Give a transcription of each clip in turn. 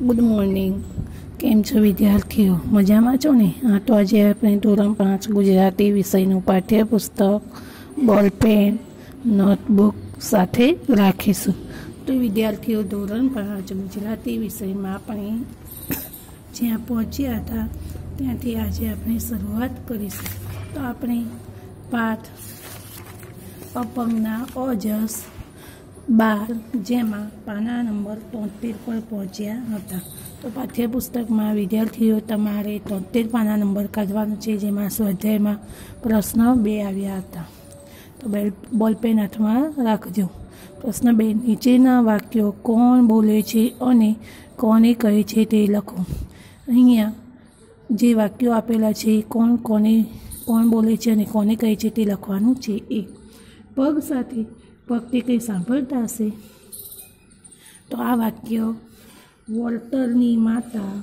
Good morning કેમ છો વિદ્યાર્થીઓ? મજામાં છો ને? હા તો આજે આપણે ધોરણ પાંચ ગુજરાતી વિષયનું પાઠ્યપુસ્તક બોલપેન નોટબુક સાથે રાખીશું. તો વિદ્યાર્થીઓ, ધોરણ પાંચ ગુજરાતી વિષયમાં આપણે જ્યાં પહોંચ્યા હતા, ત્યાંથી આજે આપણે શરૂઆત કરીશું. તો આપણે પાઠ અપંગના ઓજસ બાર, જેમાં પાના નંબર તોતેર પર પહોંચ્યા હતા. તો પાઠ્યપુસ્તકમાં વિદ્યાર્થીઓ, તમારે તોતેર પાના નંબર કાઢવાનો છે, જેમાં સ્વાધ્યાયમાં પ્રશ્ન બે આવ્યા હતા. તો બેલ બોલપેન હાથમાં રાખજો. પ્રશ્ન બે, નીચેના વાક્યો કોણ બોલે છે અને કોને કહે છે તે લખો. અહીંયા જે વાક્યો આપેલા છે, કોણ, કોને, કોણ બોલે છે અને કોને કહે છે તે લખવાનું છે. એ પગ સાથે પગ તે કંઈ સાંભળતા હશે? તો આ વાક્ય, વોલ્ટરની માતા.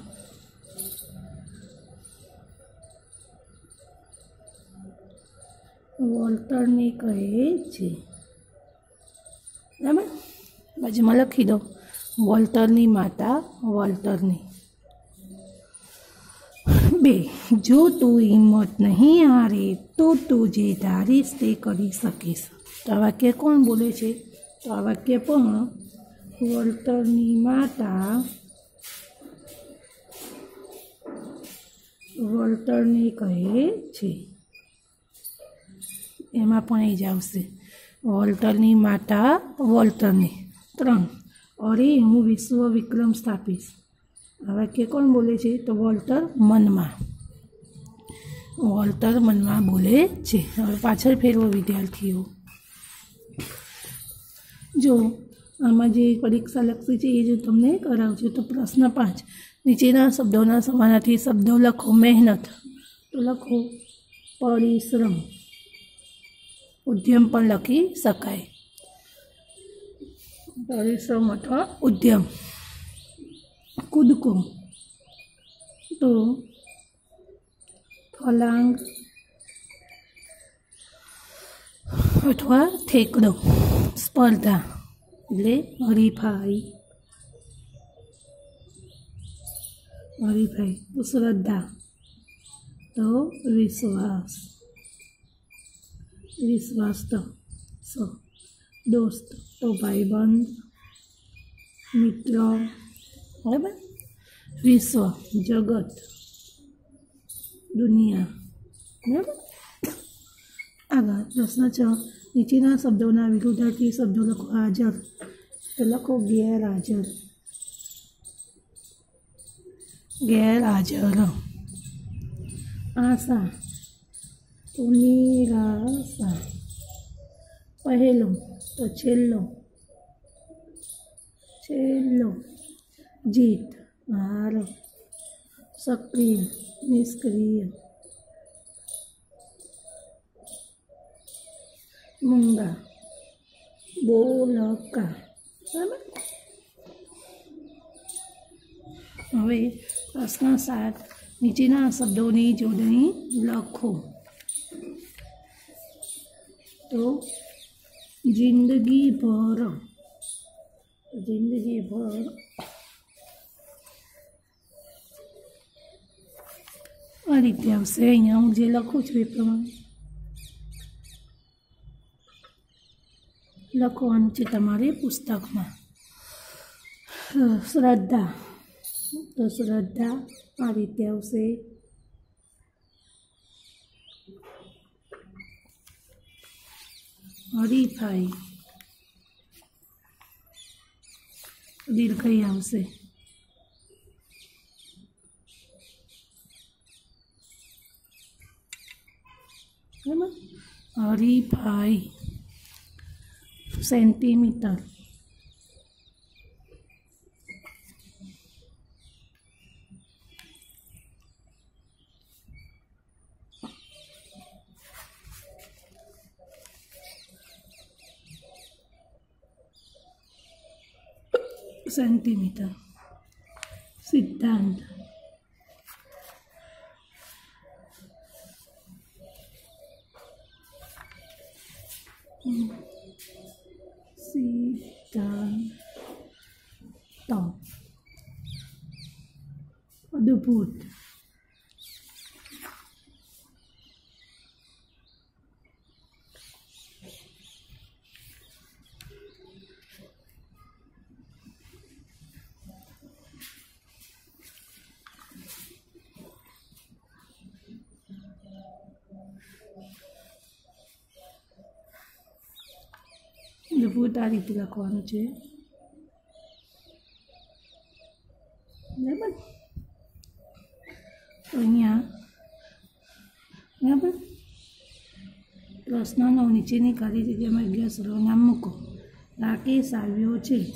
વોલ્ટરને કહે છે. બરાબર? બાજુમાં લખી દો. વોલ્ટરની માતા, વોલ્ટરની. બે, જો તું હિંમત નહીં હારે, તો તું જે ધારીશ તે કરી શકીશ. તો આ વાક્ય કોણ બોલે છે? તો આ વાક્ય પણ વળતરની માતા. વોલ્ટરને કહે છે. એમાં પણ એ જ આવશે. વોલ્ટરની માતા વોલ્ટરની ત્રણ. અરે, હું વિશ્વ વિક્રમ સ્થાપીશ. આ વાક્ય કોણ બોલે છે? તો વોલ્ટર મનમાં. વોલ્ટર મનમાં બોલે છે. હવે પાછળ ફેરવો વિદ્યાર્થીઓ. જો, આમાં જે પરીક્ષા લક્ષી છે એ જો તમને કરાવજો, તો પ્રશ્ન પાંચ. નીચેના શબ્દોના સમાનાર્થી શબ્દો લખો, મહેનત. તો લખો, પરિશ્રમ. ઉદ્યમ પણ લખી શકાય. પરિશ્રમ અથવા ઉદ્યમ. કૂદકો. તો ફલાંગ અથવા થેકડો સ્પર્ધા એટલે હરીફાઈ. હરીફાઈ, શ્રદ્ધા. તો વિશ્વાસ. વિશ્વાસ તો સો. દોસ્ત તો ભાઈબંધ. મિત્ર. બરાબર? વિશ્વ, જગત. દુનિયા. બરાબર? આગળ પ્રશ્ન છ. નીચેના શબ્દોના વિરુદ્ધાર્થી શબ્દો લખો. હાજર. તો લખો ગેરહાજર. ગેરહાજર. આશા. તો નિરાશા. પહેલો. તો છેલ્લો. છેલ્લો. જીત. હાર. સક્રિય. નિષ્ક્રિય. મૂંગા બોલકા બરાબર હવે પ્રશ્ન સાત નીચેના શબ્દોની જોડણી લખો તો જિંદગી ભર જિંદગી ભર આ રીતે આવશે અહીંયા હું જે લખું છું એ પ્રમાણે લખવાનું છે તમારે પુસ્તકમાં. શ્રદ્ધા. તો શ્રદ્ધા આ રીતે આવશે. હરીફાઈ. દીર્ઘઈ આવશે. હરીફાઈ. સેન્ટીમીટર સેન્ટીમીટર સિદ્ધાંત Então, tá. Olha. અદ્ભુત આ રીતે લખવાનું છે. બરાબર? અહીંયા, બરાબર? પ્રશ્નનો નીચેની કરી જગ્યામાં ગેસ નામ મૂકો. રાકેશ આવ્યો છે.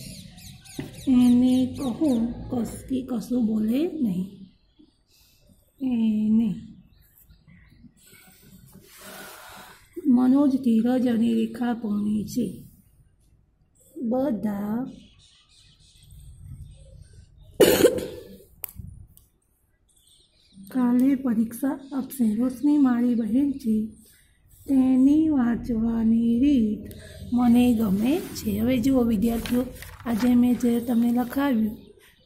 એને કહો કસ કે કશું બોલે નહીં. એને. મનોજ ધીરજ અને રેખા પૌણી છે. બધા કાલે પરીક્ષા આપશે. રોશની મારી બહેન છે. તેની વાંચવાની રીત મને ગમે છે. હવે જુઓ વિદ્યાર્થીઓ, આજે મેં જે તમને લખાવ્યું,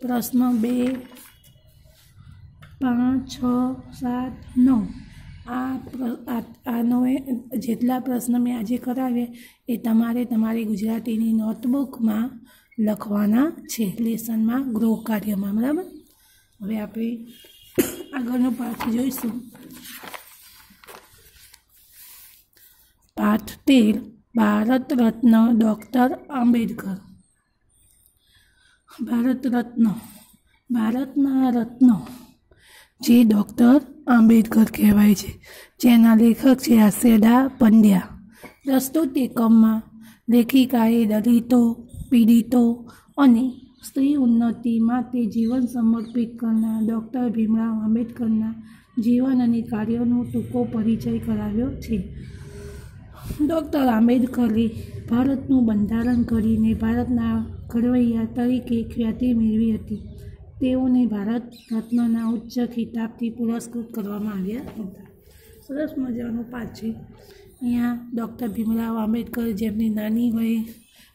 પ્રશ્ન બે, પાંચ, છ, સાત, નવ. આ આનો જેટલા પ્રશ્ન મેં આજે કરાવ્યા એ તમારે તમારી ગુજરાતીની નોટબુકમાં લખવાના છે, લેસનમાં ગૃહ કાર્યમાં, બરાબર? હવે આપણે આગળનો પાઠ જોઈશું. પાઠ તેર, ભારત રત્ન ડૉક્ટર આંબેડકર. ભારત રત્ન, ભારતના રત્ન જે ડૉક્ટર આંબેડકર કહેવાય છે, જેના લેખક છે આસેડા પંડ્યા. પ્રસ્તુત એકમમાં લેખિકાએ દલિતો, પીડિતો અને સ્ત્રી ઉન્નતિ માટે જીવન સમર્પિત કરનાર ડૉક્ટર ભીમરાવ આંબેડકરના જીવન અને કાર્યોનો ટૂંકો પરિચય કરાવ્યો છે. ડૉક્ટર આંબેડકરે ભારતનું બંધારણ કરીને ભારતના ઘડવૈયા તરીકે ખ્યાતિ મેળવી હતી. તેઓને ભારત રત્નના ઉચ્ચ ખિતાબથી પુરસ્કૃત કરવામાં આવ્યા હતા. સરસ મજાનો પાઠ છે. અહીંયા ડૉક્ટર ભીમરાવ આંબેડકર જેમની નાની વયે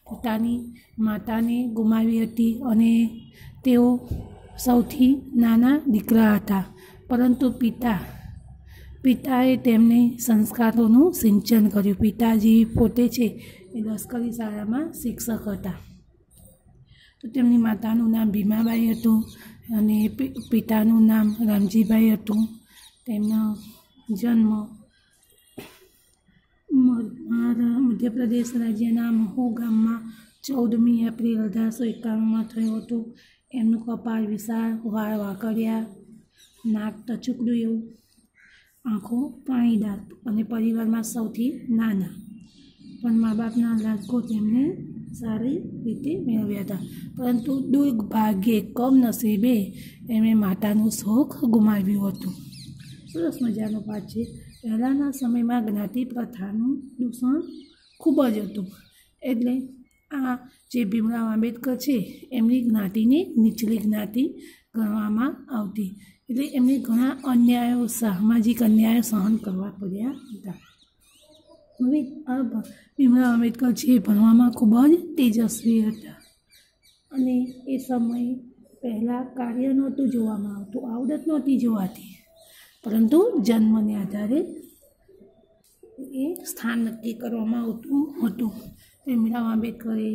પોતાની માતાને ગુમાવી હતી અને તેઓ સૌથી નાના દીકરા હતા. પરંતુ પિતા, પિતાએ તેમને સંસ્કારોનું સિંચન કર્યું. પિતાજી પોતે છે એ લશ્કરી શાળામાં શિક્ષક હતા. તો તેમની માતાનું નામ ભીમાબાઈ હતું અને પિતાનું નામ રામજીભાઈ હતું. તેમનો જન્મ મધ્યપ્રદેશ રાજ્યના મહુ ગામમાં ચૌદમી એપ્રિલ અઢારસો એકાણુંમાં થયો હતો. એમનું કપાળ વિશાળ, વાળ વાકડિયા, નાક ટચુકડું એવું, આંખો પાણીદાર અને પરિવારમાં સૌથી નાના. પણ મા બાપના લાડકો તેમને સારી રીતે મેળવ્યા હતા. પરંતુ દુર્ભાગ્યે કમનસીબે એમણે માતાનું શોખ ગુમાવ્યું હતું. સરસ મજાનો પાઠ છે. પહેલાંના સમયમાં જ્ઞાતિ પ્રથાનું દૂષણ ખૂબ જ હતું. એટલે આ જે ભીમરાવ આંબેડકર છે, એમની જ્ઞાતિને નીચલી જ્ઞાતિ ગણવામાં આવતી. એટલે એમને ઘણા અન્યાયો, સામાજિક અન્યાયો સહન કરવા પડ્યા હતા. હવે આ ભીમરાવ આંબેડકર જે ભણવામાં ખૂબ જ તેજસ્વી હતા. અને એ સમયે પહેલાં કાર્ય નહોતું જોવામાં આવતું, આવડત નહોતી જોવાતી. પરંતુ જન્મને આધારે એ સ્થાન નક્કી કરવામાં આવતું હતું. ભીમરાવ આંબેડકરે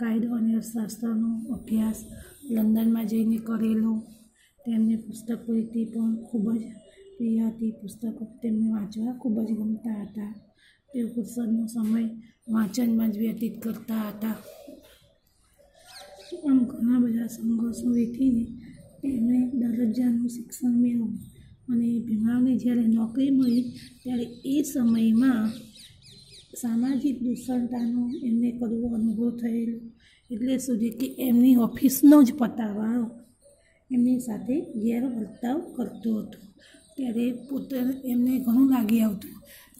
કાયદો અને અર્થશાસ્ત્રનો અભ્યાસ લંડનમાં જઈને કરેલો. તેમને પુસ્તક પ્રતિ પણ ખૂબ જ પ્રિય હતી પુસ્તકો તેમને વાંચવા ખૂબ જ ગમતા હતા. તેઓ ફુરસદનો સમય વાંચનમાં જ વ્યતીત કરતા હતા. આમ ઘણા બધા સંઘર્ષો વેઠીને તેમણે દરજ્જાનું શિક્ષણ મેળવ્યું અને ભીમાને જ્યારે નોકરી મળી ત્યારે એ સમયમાં સામાજિક દુષ્ણતાનો એમને કડવો અનુભવ થયેલો. એટલે સુધી કે એમની ઓફિસનો જ પતાવાળો એમની સાથે ગેરવર્તાવ કરતો હતો. ત્યારે પોતે એમને ઘણું લાગી આવતું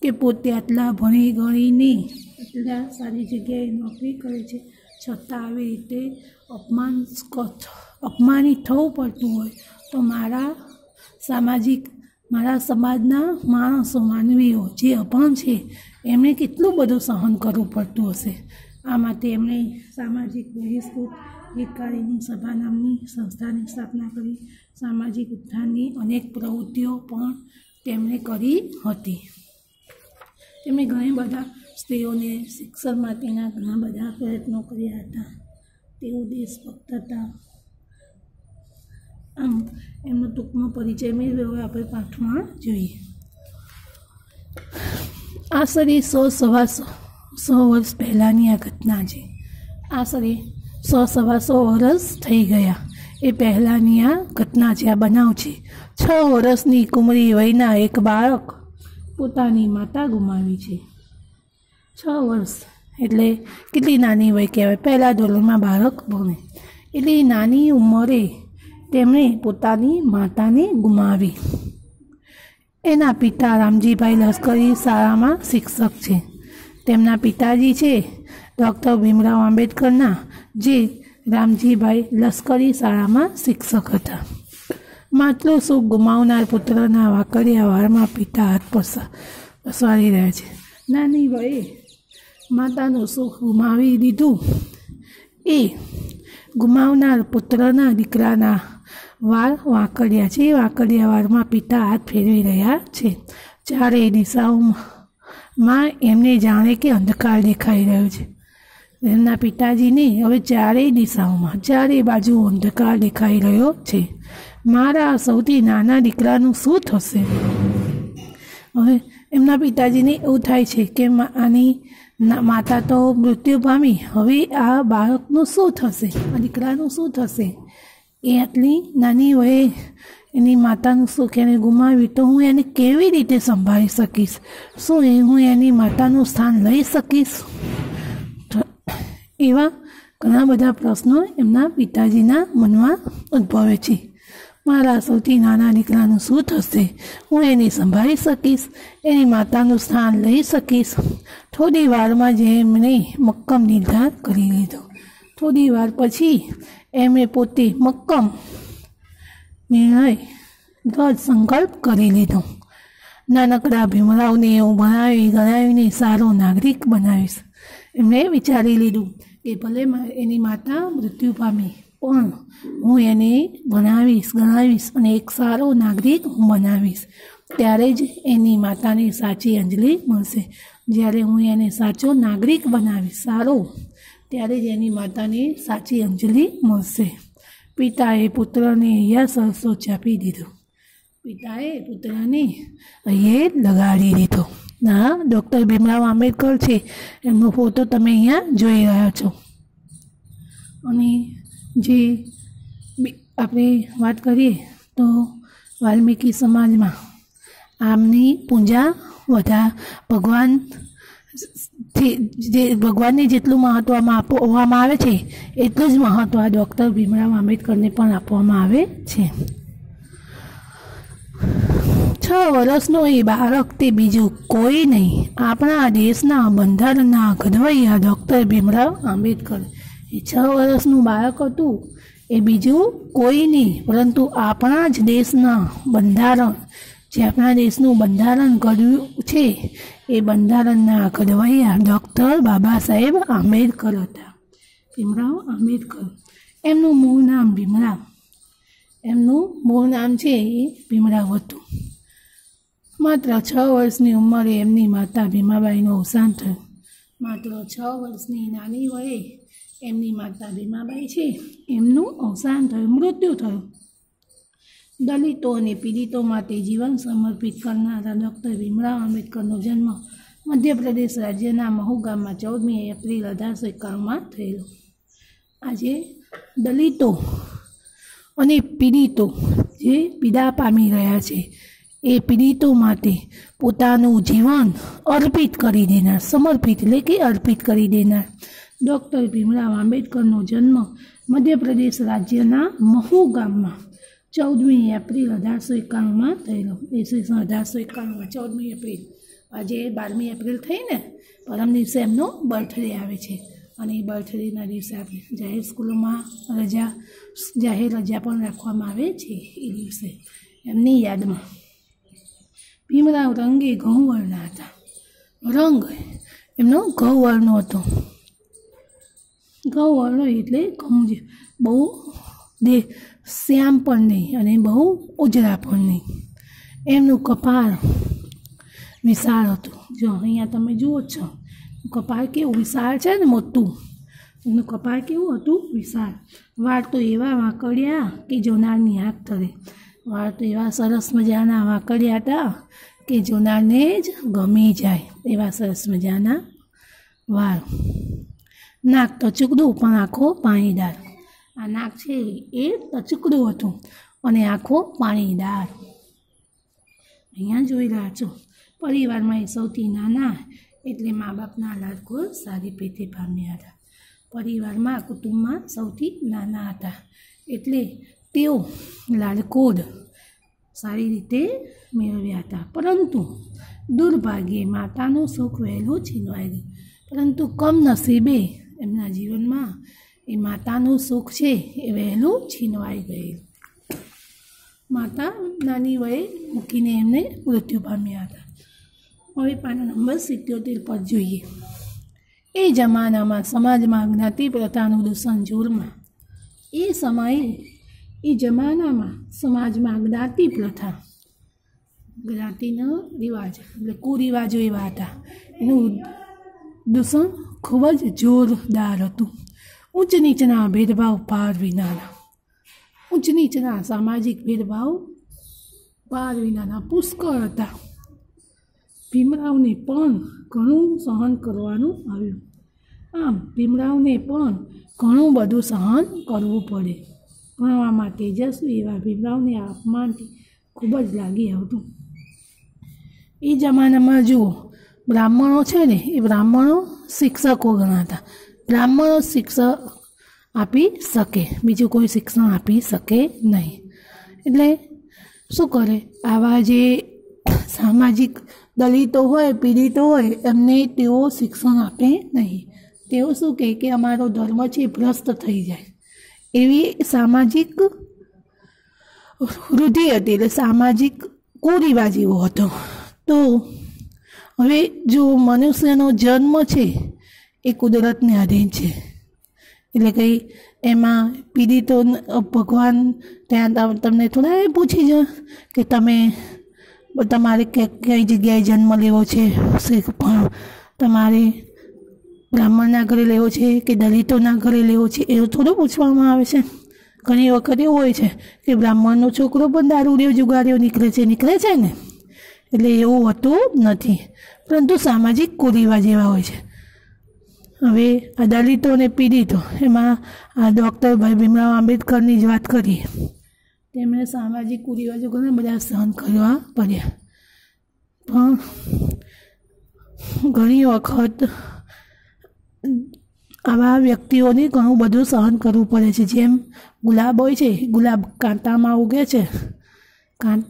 કે પોતે આટલા ભણી ગણીને એટલા સારી જગ્યાએ નોકરી કરે છે. છતાં આવી રીતે અપમાન અપમાનિત થવું પડતું હોય તો મારા સામાજિક, મારા સમાજના માણસો માનવીઓ જે અભણ છે એમણે કેટલું બધું સહન કરવું પડતું હશે. આ માટે એમણે સામાજિક બહિષ્કૃત હિતકારીની સભા નામની સંસ્થાની સ્થાપના કરી. સામાજિક ઉત્થાનની અનેક પ્રવૃત્તિઓ પણ તેમણે કરી હતી. તેમણે ઘણા બધા સ્ત્રીઓને શિક્ષણ માટેના ઘણા બધા પ્રયત્નો કર્યા હતા. તેઓ દેશભક્ત હતા. આમ, એમનો ટૂંકનો પરિચય મેળવ્યો. આપણે પાઠમાં જોઈએ. આશરે સો સવા સો વર્ષ પહેલાંની આ ઘટના છે. આશરે સો સવા સો વર્ષ થઈ ગયા. એ પહેલાંની આ ઘટના છે આ બનાવ છે. છ વર્ષની કુમરી વયના એક બાળક પોતાની માતા ગુમાવી છે. છ વર્ષ એટલે કેટલી નાની વય કહેવાય? પહેલાં ધોરણમાં બાળક ભણે. એટલી નાની ઉંમરે તેમણે પોતાની માતાને ગુમાવી. એના પિતા રામજીભાઈ લશ્કરી શાળામાં શિક્ષક છે. તેમના પિતાજી છે ડૉક્ટર ભીમરાવ આંબેડકરના જે, રામજીભાઈ લશ્કરી શાળામાં શિક્ષક હતા. માટલો સુખ ગુમાવનાર પુત્રના વાકડિયા વારમાં પિતા હાથ પર પસવારી રહ્યા છે. નાની વયે માતાનું સુખ ગુમાવી દીધું. એ ગુમાવનાર પુત્રના દીકરાના વાળ વાંકડિયા છે. એ વાંકડિયા વારમાં પિતા હાથ ફેરવી રહ્યા છે. ચારેય દિશાઓમાં એમને જાણે કે અંધકાર દેખાઈ રહ્યો છે. એમના પિતાજીને હવે ચારેય દિશાઓમાં, ચારેય બાજુ અંધકાર દેખાઈ રહ્યો છે. મારા સૌથી નાના દીકરાનું શું થશે? હવે એમના પિતાજીને એવું થાય છે કે આની માતા તો મૃત્યુ પામી. હવે આ બાળકનું શું થશે? આ દીકરાનું શું થશે? એ આટલી નાની વયે એની માતાનું સુખ એને ગુમાવી તો હું એને કેવી રીતે સંભાળી શકીશ? શું એ હું એની માતાનું સ્થાન લઈ શકીશ? એવા ઘણા બધા પ્રશ્નો એમના પિતાજીના મનમાં ઉદ્ભવે છે. મારા સૌથી નાના દીકરાનું શું થશે? હું એને સંભાળી શકીશ? એની માતાનું સ્થાન લઈ શકીશ? થોડી વારમાં જ એમણે મક્કમ નિર્ધાર કરી લીધો. થોડી વાર પછી એમણે પોતે મક્કમ નિર્ણય દ્રઢ સંકલ્પ કરી લીધો. નાનકડા ભીમરાવને હું ભણાવી ગણાવીને સારો નાગરિક બનાવીશ. એમણે વિચારી લીધું કે ભલે એની માતા મૃત્યુ પામી, પણ હું એને ભણાવીશ ગણાવીશ અને એક સારો નાગરિક હું બનાવીશ. ત્યારે જ એની માતાને સાચી અંજલિ મળશે. જ્યારે હું એને સાચો નાગરિક બનાવીશ, સારો, ત્યારે જ એની માતાને સાચી અંજલિ મળશે. પિતાએ પુત્રને અહીંયા સરસો ચાપી દીધો. પિતાએ પુત્રને અહીંયા લગાડી દીધો. ના ડૉક્ટર ભીમરાવ આંબેડકર છે. એમનો ફોટો તમે અહીંયા જોઈ રહ્યા છો. અને જે આપણે વાત કરીએ તો વાલ્મીકી સમાજમાં આમની પૂજા બધા ભગવાન જે ભગવાનને જેટલું મહત્વમાં આપવામાં આવે છે, એટલું જ મહત્વ ડૉક્ટર ભીમરાવ આંબેડકરને પણ આપવામાં આવે છે. છ વર્ષનો એ બાળક તે બીજું કોઈ નહીં. આપણા દેશના બંધારણના ઘડવૈયા ડૉક્ટર ભીમરાવ આંબેડકર. એ છ વર્ષનું બાળક હતું. એ બીજું કોઈ નહીં. પરંતુ આપણા જ દેશના બંધારણ, જે આપણા દેશનું બંધારણ કર્યું છે, એ બંધારણના ઘડવૈયા ડૉક્ટર બાબા સાહેબ આંબેડકર હતા. ભીમરાવ આંબેડકર. એમનું મૂળ નામ ભીમરાવ. એમનું મૂળ નામ છે એ ભીમરાવ હતું. માત્ર છ વર્ષની ઉંમરે એમની માતા ભીમાબાઈનું અવસાન થયું. માત્ર છ વર્ષની નાની વયે એમની માતા ભીમાબાઈ છે, એમનું અવસાન થયું, મૃત્યુ થયું. દલિતો અને પીડિતો માટે જીવન સમર્પિત કરનારા ડૉક્ટર ભીમરાવ આંબેડકરનો જન્મ મધ્યપ્રદેશ રાજ્યના મહુ ગામમાં ચૌદમી એપ્રિલ અઢારસો એકાણુંમાં થયેલો. આજે દલિતો અને પીડિતો જે પીડા પામી રહ્યા છે એ પીડિતો માટે પોતાનું જીવન અર્પિત કરી દેનાર, સમર્પિત એટલે કે અર્પિત કરી દેનાર. ડૉક્ટર ભીમરાવ આંબેડકરનો જન્મ મધ્યપ્રદેશ રાજ્યના મહુ ગામમાં ચૌદમી એપ્રિલ અઢારસો એકાણુંમાં થયેલો. ઈસવીસન અઢારસો એકાણુંમાં, ચૌદમી એપ્રિલ. આજે બારમી એપ્રિલ થઈ ને પરમ દિવસે એમનો બર્થડે આવે છે. અને એ બર્થડેના દિવસે આપણે જાહેર સ્કૂલોમાં રજા, જાહેર રજા પણ રાખવામાં આવે છે એ દિવસે. એમની યાદમાં ભીમરાવ રંગે ઘઉંવળના હતા. રંગ એમનો ઘઉંવળનો હતો. ઘઉંવળનો એટલે ઘઉં જે બહુ દે શ્યામ પણ નહીં અને બહુ ઉજળા પણ નહીં. એમનું કપાળ વિશાળ હતું. જો અહીંયા તમે જુઓ છો, કપાળ કેવું વિશાળ છે ને મોટું? એનું કપાળ કેવું હતું? વિશાળ. વાળ તો એવા વાંકડ્યા કે જોનારની આંખ તરે વાળ તો એવા સરસ મજાના વાંકડ્યા હતા કે જોનારને જ ગમી જાય એવા સરસ મજાના વાળ નાક તો ચૂકડું પણ આખો પાણીદાર. આ નાક છે એ ટચુકડું હતું અને આખો પાણીદાર. અહીંયા જોઈ રહ્યા છો. પરિવારમાં એ સૌથી નાના એટલે મા બાપના લાડકો સારી પેટે પામ્યા હતા. પરિવારમાં કુટુંબમાં સૌથી નાના હતા. એટલે તેઓ લાડકોડ સારી રીતે મેળવ્યા હતા. પરંતુ દુર્ભાગ્યે માતાનો સુખ વહેલું છીનવાઈ ગયું. પરંતુ કમનસીબે એમના જીવનમાં એ માતાનું સુખ છે એ વહેલું છીનવાઈ ગયેલું માતા નાની વયે મૂકીને એમને મૃત્યુ પામ્યા હતા. હવે પાના નંબર સિત્યોતેર પર જોઈએ. એ જમાનામાં સમાજમાં જ્ઞાતિ પ્રથાનું દૂષણ જોરમાં. એ સમયે એ જમાનામાં સમાજમાં જ્ઞાતિ પ્રથા. જ્ઞાતિનો રિવાજ, એટલે કુરિવાજો એવા હતા. એનું દૂષણ ખૂબ જ જોરદાર હતું. ઉચ્ચ નીચના ભેદભાવ પાર વિનાના. ઉચ્ચ નીચના સામાજિક ભેદભાવ પાર વિનાના પુષ્કળ હતા. ભીમરાવને પણ ઘણું સહન કરવાનું આવ્યું. આમ ભીમરાવને પણ ઘણું બધું સહન કરવું પડે. ભણવામાં તેજસ્વી એવા ભીમરાવને આ અપમાનથી ખૂબ જ લાગી આવતું. એ જમાનામાં જુઓ, બ્રાહ્મણો છે ને, એ બ્રાહ્મણો શિક્ષકો ગણાતા બ્રાહ્મણો શિક્ષક આપી શકે, બીજું કોઈ શિક્ષણ આપી શકે નહીં. એટલે શું કરે? આવા જે સામાજિક દલિતો હોય, પીડિતો હોય, એમને તેઓ શિક્ષણ આપે નહીં. તેઓ શું કહે કે અમારો ધર્મ છે, ભ્રષ્ટ થઈ જાય. એવી સામાજિક વૃદ્ધિ હતી એટલે સામાજિક કુરિવાજ એવો હતો. તો હવે જો મનુષ્યનો જન્મ છે, એ કુદરતને આધીન છે. એટલે કંઈ એમાં પીડિતો ભગવાન ત્યાં તમને થોડા એ પૂછી જ કે તમે તમારે કઈ જગ્યાએ જન્મ લેવો છે? શીખ પણ તમારે બ્રાહ્મણના ઘરે લેવો છે કે દલિતોના ઘરે લેવો છે એવું થોડું પૂછવામાં આવે છે. ઘણી વખત એવું હોય છે કે બ્રાહ્મણનો છોકરો પણ દારૂડિયો જુગારીઓ નીકળે છે નીકળે છે ને? એટલે એવું હોતું નથી. પરંતુ સામાજિક કુરિવાજ એવા હોય છે. હવે આ દલિતો અને પીડિતો, એમાં આ ડૉક્ટર ભાઈ ભીમરાવ આંબેડકરની જ વાત કરીએ તેમણે સામાજિક કુરિવાજો ઘણા બધા સહન કરવા પડ્યા. પણ ઘણી વખત આવા વ્યક્તિઓને ઘણું બધું સહન કરવું પડે છે. જેમ ગુલાબ હોય છે, ગુલાબ કાંટામાં ઉગે છે, કાં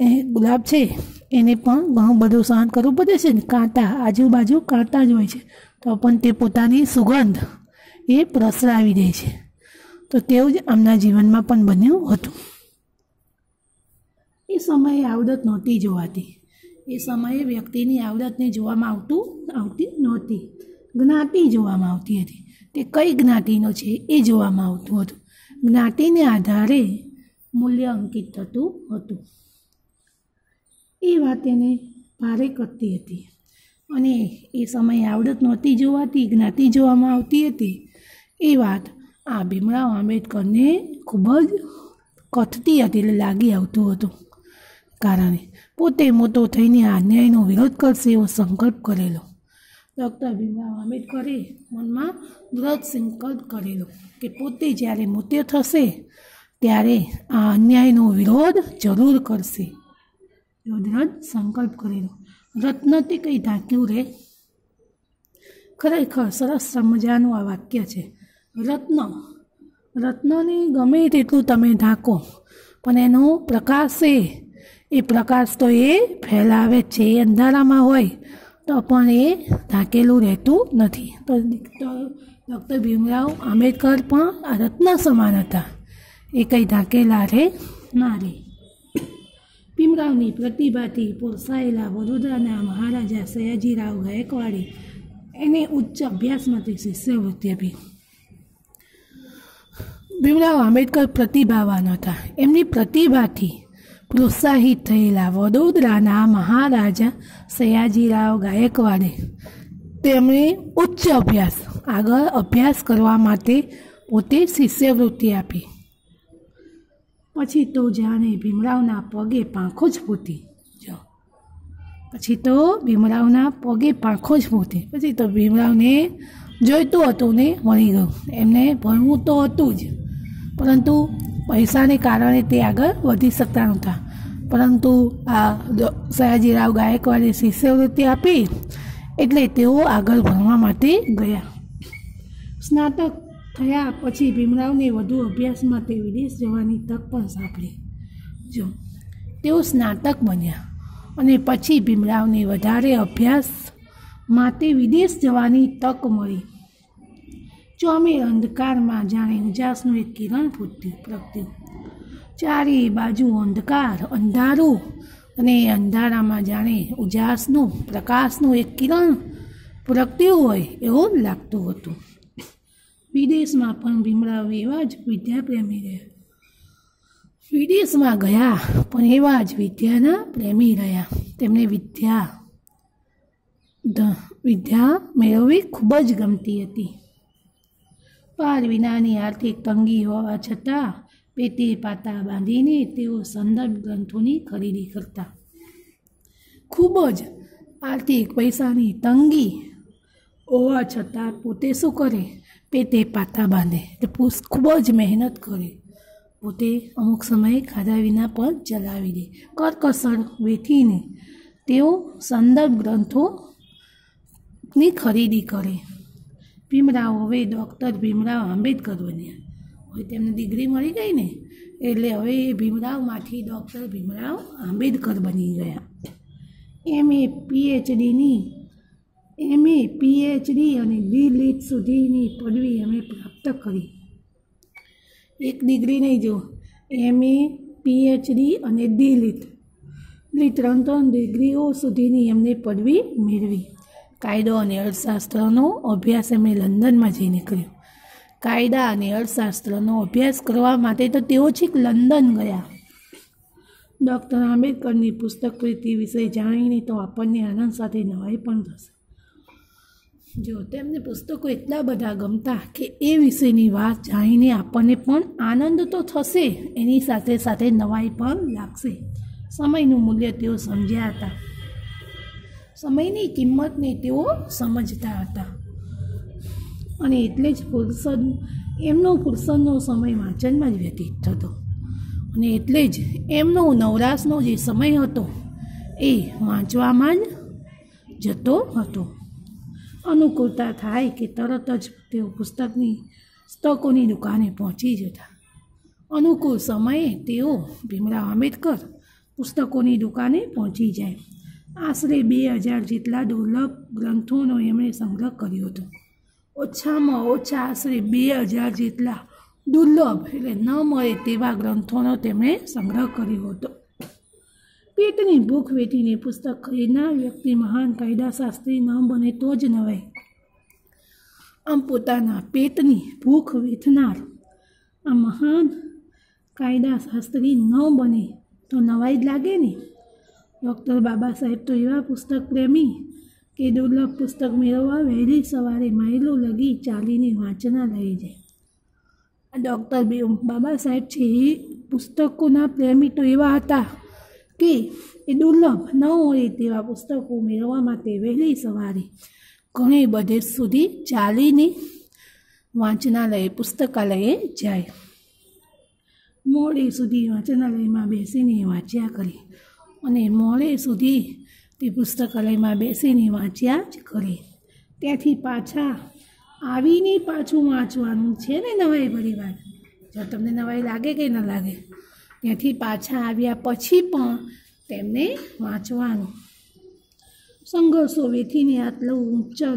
એ ગુલાબ છે, એને પણ ઘણું બધું સહન કરવું પડે છે ને. કાંટા, આજુબાજુ કાંટા જ હોય છે. તો પણ તે પોતાની સુગંધ એ પ્રસરાવી દે છે. તો તેવું જ આમના જીવનમાં પણ બન્યું હતું. એ સમયે આવડત નહોતી જોવાતી. એ સમયે વ્યક્તિની આવડતને જોવામાં આવતું, આવતી નહોતી. જ્ઞાતિ જોવામાં આવતી હતી. તે કઈ જ્ઞાતિનો છે એ જોવામાં આવતું હતું. જ્ઞાતિને આધારે મૂલ્ય અંકિત થતું હતું. એ વાત એને ભારે કરતી હતી. અને એ સમયે આવડત નહોતી જોવાતી, જ્ઞાતિ જોવામાં આવતી હતી. એ વાત આ ભીમરાવ આંબેડકરને ખૂબ જ કથતી હતી એટલે લાગી આવતું હતું. કારણે પોતે મોટો થઈને આ અન્યાયનો વિરોધ કરશે એવો સંકલ્પ કરેલો. ડૉક્ટર ભીમરાવ આંબેડકરે મનમાં દ્રઢ સંકલ્પ કરેલો કે પોતે જ્યારે મોટે થશે, ત્યારે આ અન્યાયનો વિરોધ જરૂર કરશે. એવો દ્રઢ સંકલ્પ કરેલો. રત્નથી કંઈ ઢાંક્યું રે. ખરેખર સરસ મજાનું આ વાક્ય છે. રત્ન. રત્નને ગમે તેટલું તમે ઢાંકો, પણ એનો પ્રકાશ એ પ્રકાશ તો એ ફેલાવે છે એ અંધારામાં હોય. તો પણ એ ઢાંકેલું રહેતું નથી. તો ડૉક્ટર ભીમરાવ આંબેડકર પણ રત્ન સમાન હતા. એ કંઈ ઢાંકેલા રે ના રે. ભીમરાવની પ્રતિભાથી પોસાયેલા વડોદરાના મહારાજા સયાજીરાવ ગાયકવાડે એને ઉચ્ચ અભ્યાસ શિષ્યવૃત્તિ આપી. ભીમરાવ આંબેડકર પ્રતિભાવાન હતા. એમની પ્રતિભાથી પ્રોત્સાહિત થયેલા વડોદરાના મહારાજા સયાજીરાવ ગાયકવાડે તેમણે ઉચ્ચ અભ્યાસ આગળ અભ્યાસ કરવા માટે પોતે શિષ્યવૃત્તિ આપી. પછી તો જાણે ભીમરાવના પગે પાંખો જ પૂતી જો. પછી તો ભીમરાવના પગે પાંખો જ પૂતી પછી તો ભીમરાવને જોઈતું હતું ને મળી ગયું. એમને ભણવું તો હતું જ. પરંતુ પૈસાને કારણે તે આગળ વધી શકતા નહોતા. પરંતુ આ સયાજીરાવ ગાયકવાડે શિષ્યવૃત્તિ આપી એટલે તેઓ આગળ ભણવા માટે ગયા. સ્નાતક થયા પછી ભીમરાવને વધુ અભ્યાસ માટે વિદેશ જવાની તક પણ સાંપડી. જો, તેઓ સ્નાતક બન્યા અને પછી ભીમરાવને વધારે અભ્યાસ માટે વિદેશ જવાની તક મળી. ચોમે અંધકારમાં જાણે ઉજાસનું એક કિરણ ફૂટ્યું પ્રગટ્યું ચારે બાજુ અંધકાર, અંધારું અને અંધારામાં જાણે ઉજાસનું, પ્રકાશનું એક કિરણ પ્રગટ્યું હોય એવું લાગતું હતું. વિદેશમાં પણ ભીમરાવ એવા જ વિદ્યાપ્રેમી રહ્યા. વિદેશમાં ગયા પણ એવા જ વિદ્યાના પ્રેમી રહ્યા. તેમને વિદ્યા વિદ્યા મેળવવી ખૂબ જ ગમતી હતી. પાર વિનાની આર્થિક તંગી હોવા છતાં પેટે પાતા બાંધીને તેઓ સંદર્ભ ગ્રંથોની ખરીદી કરતા. ખૂબ જ આર્થિક પૈસાની તંગી હોવા છતાં પોતે શું કરે? પેટે પાતા બાંધે. એટલે ખૂબ જ મહેનત કરે. પોતે અમુક સમયે ખાધા વિના પણ ચલાવી દે. કરકસર વેઠીને તેઓ સંદર્ભ ગ્રંથોની ખરીદી કરે. ભીમરાવ હવે ડૉક્ટર ભીમરાવ આંબેડકર બન્યા. હવે તેમને ડિગ્રી મળી ગઈ ને, એટલે હવે એ ભીમરાવમાંથી ડૉક્ટર ભીમરાવ આંબેડકર બની ગયા. એમ એ પીએચડીની, એમ એ પીએચડી અને ડી લીટ સુધીની પદવી અમે પ્રાપ્ત કરી. એક ડિગ્રી નહીં જો એમ એ પીએચડી અને ડી લીટ એટલે ત્રણ ત્રણ ડિગ્રીઓ સુધીની એમને પદવી મેળવી. કાયદો અને અર્થશાસ્ત્રનો અભ્યાસ એમણે લંડનમાં જઈને કર્યો કાયદા અને અર્થશાસ્ત્રનો અભ્યાસ કરવા માટે તો તેઓ છેક લંડન ગયા. ડૉક્ટર આંબેડકરની પુસ્તક પ્રીતિ વિશે જાણીને તો આપણને આનંદ સાથે નવાઈ પણ થશે. જો તેમને પુસ્તકો એટલા બધા ગમતા કે એ વિશેની વાત જાણીને આપણને પણ આનંદ તો થશે, એની સાથે સાથે નવાઈ પણ લાગશે. સમયનું મૂલ્ય તેઓ સમજ્યા હતા. સમયની કિંમતને તેઓ સમજતા હતા. અને એટલે જ ફુરસદ, એમનો ફુરસદનો સમય વાંચનમાં જ વ્યતીત થતો. અને એટલે જ એમનો નવરાશનો જે સમય હતો, એ વાંચવામાં જ જતો હતો. અનુકૂળતા થાય કે તરત જ તેઓ પુસ્તકની પુસ્તકોની દુકાને પહોંચી જતા. અનુકૂળ સમયે તેઓ ભીમરાવ આંબેડકર પુસ્તકોની દુકાને પહોંચી જાય. આશરે બે હજાર જેટલા દુર્લભ ગ્રંથોનો એમણે સંગ્રહ કર્યો હતો. ઓછામાં ઓછા આશરે બે હજાર જેટલા દુર્લભ એટલે ન મળે તેવા ગ્રંથોનો તેમણે સંગ્રહ કર્યો હતો. પેટની ભૂખ વેઠીને પુસ્તક ખરીદનાર વ્યક્તિ મહાન કાયદાશાસ્ત્રી ન બને તો જ નવાય આમ પોતાના પેટની ભૂખ વેઠનાર આ મહાન કાયદાશાસ્ત્રી ન બને તો નવાઈ જ લાગે ને? ડૉક્ટર બાબા સાહેબ તો એવા પુસ્તક પ્રેમી કે દુર્લભ પુસ્તક મેળવવા વહેલી સવારે માઇલો લગી ચાલીને વાંચના લઈ જાય ડૉક્ટર બાબા સાહેબ છે, એ પુસ્તકોના પ્રેમી તો એવા હતા કે એ દુર્લભ ન હોય તેવા પુસ્તકો મેળવવા માટે વહેલી સવારે ઘણી બધે સુધી ચાલીને વાંચનાલયે, પુસ્તકાલયે જાય. મોડે સુધી વાંચનાલયમાં બેસીને વાંચ્યા કરી. અને મોડે સુધી તે પુસ્તકાલયમાં બેસીને વાંચ્યા જ કરે. ત્યાંથી પાછા આવીને પાછું વાંચવાનું છે ને નવાઈ ભરી જો તમને નવાઈ લાગે કે ન લાગે? ત્યાંથી પાછા આવ્યા પછી પણ તેમને વાંચવાનું. સંઘર્ષો વેઠીને આટલું ઊંચા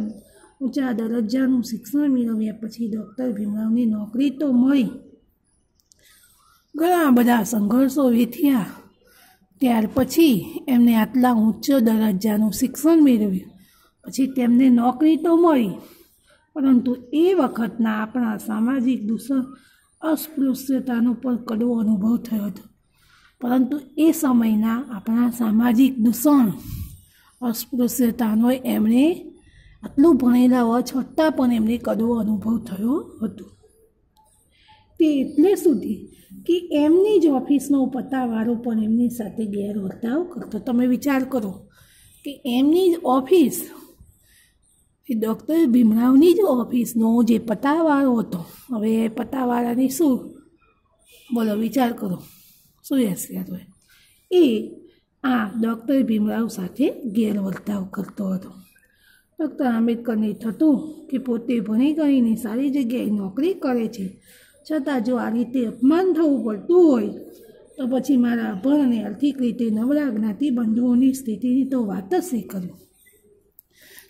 ઊંચા દરજ્જાનું શિક્ષણ મેળવ્યા પછી ડૉક્ટર ભીમરાવની નોકરી તો મળી. ઘણા બધા સંઘર્ષો વેઠ્યા. ત્યાર પછી એમને આટલા ઊંચો દરજ્જાનું શિક્ષણ મેળવ્યું. પછી તેમને નોકરી તો મળી, પરંતુ એ વખતના આપણા સામાજિક દૂષણ અસ્પૃશ્યતાનો પણ કડવો અનુભવ થયો હતો. પરંતુ એ સમયના આપણા સામાજિક દૂષણ, અસ્પૃશ્યતાનો એમણે આટલું ભણેલા હોવા છતાં પણ એમને કડવો અનુભવ થયો હતો. તે એટલે સુધી કે એમની જ ઓફિસનો પત્તાવાળો પણ એમની સાથે ગેરવર્તાવ કરતો. તમે વિચાર કરો કે એમની જ ઓફિસ, એ ડૉક્ટર ભીમરાવની જ ઓફિસનો જે પત્તાવાળો હતો. હવે પત્તાવાળાની શું? બોલો, વિચાર કરો. શું હેસિયત હોય એ આ ડૉક્ટર ભીમરાવ સાથે ગેરવર્તાવ કરતો હતો. ડૉક્ટર આંબેડકરને થતું કે પોતે ભણી ગણીને સારી જગ્યાએ નોકરી કરે છે છતાં જો આ રીતે અપમાન થવું પડતું હોય, તો પછી મારા અભણ અને આર્થિક રીતે નવરા જ્ઞાતિ બંધુઓની સ્થિતિની તો વાત જ નહીં કરું?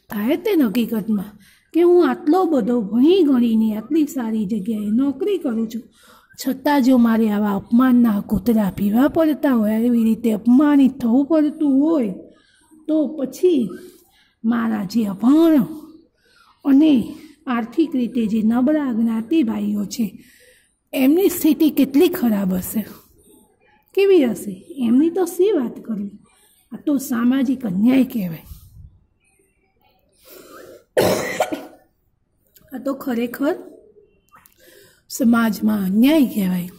થાય તે હકીકતમાં કે હું આટલો બધો ભણી ગણીને આટલી સારી જગ્યાએ નોકરી કરું છું, છતાં જો મારે આવા અપમાનના કૂતરા પીવા પડતા હોય, એવી રીતે અપમાનિત થવું પડતું હોય, તો પછી મારા જે અભણ અને આર્થિક રીતે જે નબળા જ્ઞાતિ ભાઈઓ છે એમની સ્થિતિ કેટલી ખરાબ હશે? કેવી હશે? એમની તો શી વાત કરવી? આ તો સામાજિક અન્યાય કહેવાય. આ તો ખરેખર સમાજમાં અન્યાય કહેવાય.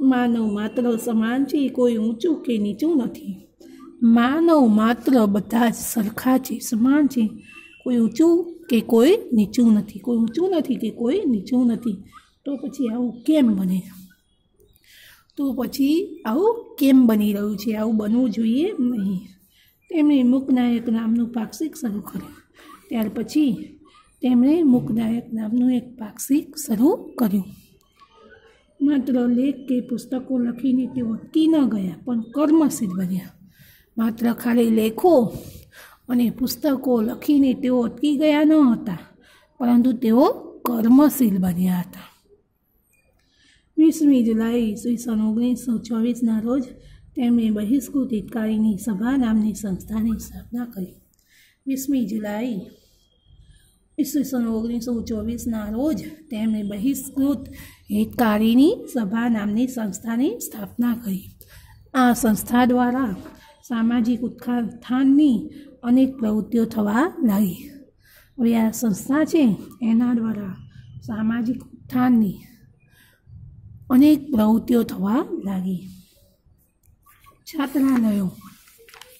માનવ માત્ર સમાન છે કોઈ ઊંચું કે નીચું નથી. માનવ માત્ર બધા જ સરખા છે, સમાન છે. કોઈ ઊંચું કે કોઈ નીચું નથી. કોઈ ઊંચું નથી કે કોઈ નીચું નથી. તો પછી આવું કેમ બને? તો પછી આવું કેમ બની રહ્યું છે? આવું બનવું જોઈએ નહીં. તેમણે મૂકનાયક નામનું પાક્ષિક શરૂ કર્યું. ત્યાર પછી તેમણે મૂકનાયક નામનું એક પાક્ષિક શરૂ કર્યું. માત્ર લેખ કે પુસ્તકો લખીને તેઓ અટકી ન ગયા, પણ કર્મશીલ બન્યા. માત્ર ખાલી લેખો અને પુસ્તકો લખીને તેઓ અટકી ગયા ન હતા, પરંતુ તેઓ કર્મશીલ બન્યા હતા. વીસમી જુલાઈ ઈસવીસન ઓગણીસો ચોવીસના રોજ તેમણે બહિષ્કૃત હિતકારીની સભા નામની સંસ્થાની સ્થાપના કરી. વીસમી જુલાઈ ઈસવીસન ઓગણીસો ચોવીસના રોજ તેમણે બહિષ્કૃત હિતકારીની સભા નામની સંસ્થાની સ્થાપના કરી. આ સંસ્થા દ્વારા સામાજિક ઉત્થાનની અનેક પ્રવૃત્તિઓ થવા લાગી. હવે આ સંસ્થા છે એના દ્વારા સામાજિક ઉત્થાનની અનેક પ્રવૃત્તિઓ થવા લાગી છાત્રાલયો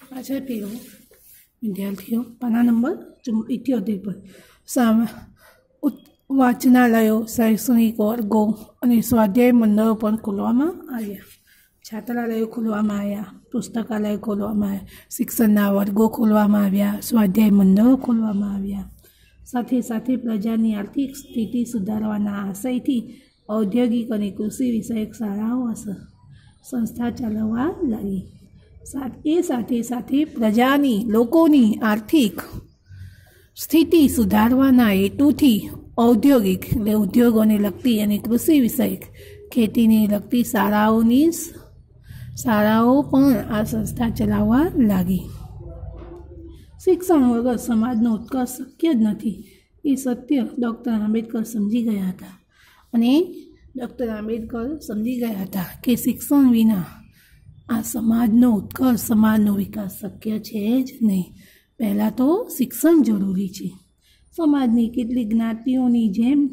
પાછળ ફેરો વિદ્યાર્થીઓ પાના નંબર ઇઠ્યોતેર પર સામે વાંચનાલયો શૈક્ષણિક વર્ગો અને સ્વાધ્યાય મંડળો પણ ખોલવામાં આવ્યા છાત્રાલયો ખોલવામાં આવ્યા પુસ્તકાલય ખોલવામાં આવ્યા શિક્ષણના વર્ગો ખોલવામાં આવ્યા સ્વાધ્યાય મંડળો ખોલવામાં આવ્યા સાથે સાથે પ્રજાની આર્થિક સ્થિતિ સુધારવાના આશયથી ઔદ્યોગિક અને કૃષિ વિષયક શાળાઓ સંસ્થા ચલાવવા લાગી. એ સાથે સાથે પ્રજાની, લોકોની આર્થિક સ્થિતિ સુધારવાના હેતુથી ઔદ્યોગિક એટલે ઉદ્યોગોને લગતી અને કૃષિ વિષયક ખેતીને લગતી શાળાઓની શાળાઓ પણ આ સંસ્થા ચલાવવા લાગી. શિક્ષણ વગર સમાજનો ઉત્કર્ષ શક્ય જ નથી. એ સત્ય ડૉક્ટર આંબેડકર સમજી ગયા હતા. અને ડૉક્ટર આંબેડકર સમજી ગયા હતા કે શિક્ષણ વિના આ સમાજનો ઉત્કર્ષ સમાજનો વિકાસ શક્ય છે જ નહીં. પહેલાં તો શિક્ષણ જરૂરી છે. સમાજની કેટલીક જ્ઞાતિઓની જેમ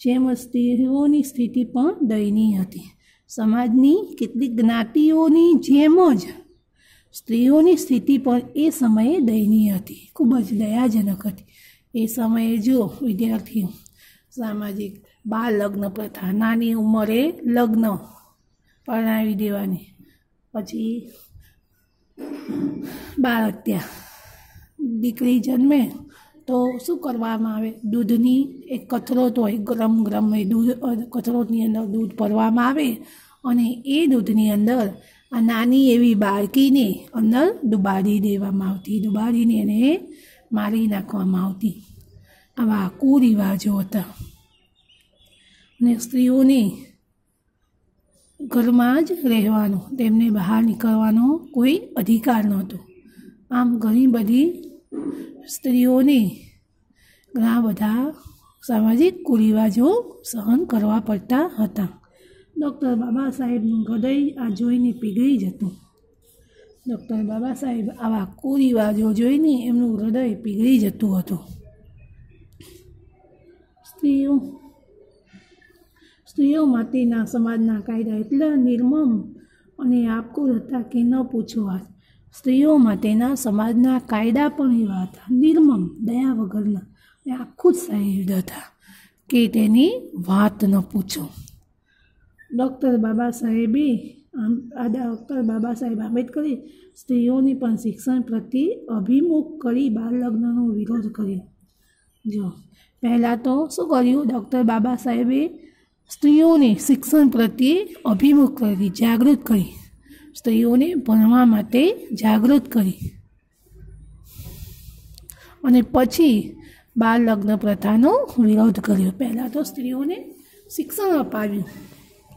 જેમ સ્ત્રીઓની સ્થિતિ પણ દયનીય હતી. સમાજની કેટલીક જ્ઞાતિઓની જેમ જ સ્ત્રીઓની સ્થિતિ પણ એ સમયે દયનીય હતી. ખૂબ જ દયાજનક હતી. એ સમયે જો વિદ્યાર્થીઓ સામાજિક બાળ લગ્ન પ્રથા. નાની ઉંમરે લગ્ન પરણાવી દેવાની. પછી બાળ હત્યા દીકરી જન્મે તો શું કરવામાં આવે? દૂધની એક કથરોટ હોય, ગરમ ગરમ એ દૂધ કથરોટની અંદર દૂધ ભરવામાં આવે અને એ દૂધની અંદર આ નાની એવી બાળકીને અંદર ડુબાડી દેવામાં આવતી. ડુબાડીને એને મારી નાખવામાં આવતી. આવા કુરિવાજો હતા. અને સ્ત્રીઓને ઘરમાં જ રહેવાનું, તેમને બહાર નીકળવાનો કોઈ અધિકાર નહોતો. આમ ઘણી બધી સ્ત્રીઓને ઘણા બધા સામાજિક કુરિવાજો સહન કરવા પડતા હતા. ડૉક્ટર બાબા સાહેબનું હૃદય આ જોઈને પીગળી જતું. ડૉક્ટર બાબા સાહેબ આવા કુરિવાજો જોઈને એમનું હૃદય પીગળી જતું હતું. સ્ત્રીઓ સ્ત્રીઓ માટેના સમાજના કાયદા એટલા નિર્મમ અને આપકુર હતા કે ન પૂછો વાત. સ્ત્રીઓ માટેના સમાજના કાયદા પણ એવા હતા. નિર્મમ, દયા વગરના એ આખું જ સાહેબ હતા કે તેની વાત ન પૂછો. ડૉક્ટર બાબા સાહેબે આમ, આ ડૉક્ટર બાબા સાહેબ આંબેડકરે સ્ત્રીઓને પણ શિક્ષણ પ્રત્યે અભિમુખ કરી બાળ લગ્નનો વિરોધ કર્યો. જો, પહેલાં તો શું કર્યું? ડૉક્ટર બાબા સાહેબે સ્ત્રીઓને શિક્ષણ પ્રત્યે અભિમુખ કરી, જાગૃત કરી. સ્ત્રીઓને ભણવા માટે જાગૃત કરી. અને પછી બાળ લગ્ન પ્રથાનો વિરોધ કર્યો. પહેલાં તો સ્ત્રીઓને શિક્ષણ અપાવ્યું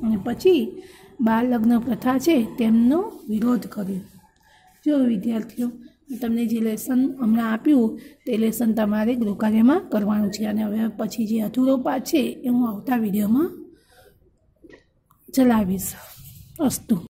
અને પછી બાળ લગ્ન પ્રથા છે તેમનો વિરોધ કર્યો. જો વિદ્યાર્થીઓ તમને જે લેસન હમણાં આપ્યું, તે લેસન તમારે ગૃહકાર્યમાં કરવાનું છે. અને હવે પછી જે અધૂરો પાઠ છે, એ હું આવતા વિડીયોમાં ચલાવીશ. અસ્તુ.